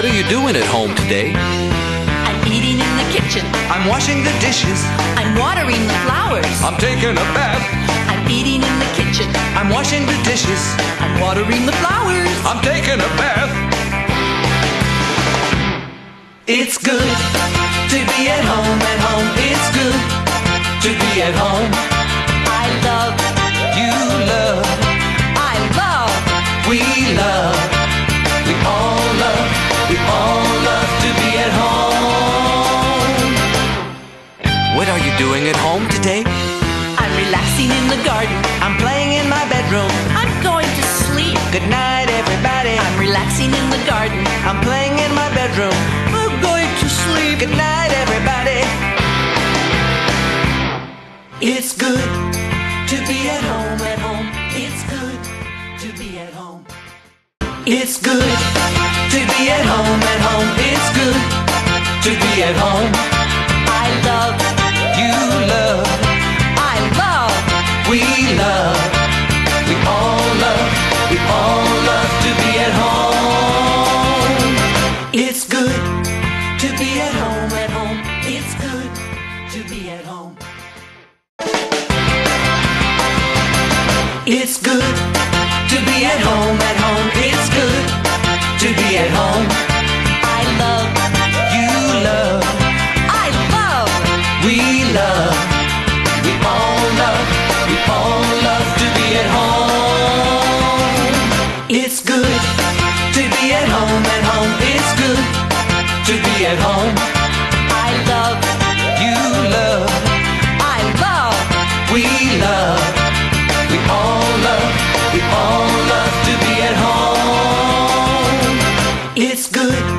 you doing at home today? I'm eating in the kitchen. I'm washing the dishes. I'm watering the flowers. I'm taking a bath. I'm eating in the kitchen. I'm washing the dishes. I'm watering the flowers. I'm taking a bath. It's good to be at home, at home. It's good to be at home. I love, You love, I love, we love, today? I'm relaxing in the garden. I'm playing in my bedroom. I'm going to sleep. Good night, everybody. I'm relaxing in the garden. I'm playing in my bedroom. I'm going to sleep. Good night, everybody. It's good to be at home, at home. It's good to be at home. It's good to be at home, at home. It's good to be at home, at home. It's good to be at home. It's good to be at home, at home. It's good love, we all love, we all love to be at home. It's good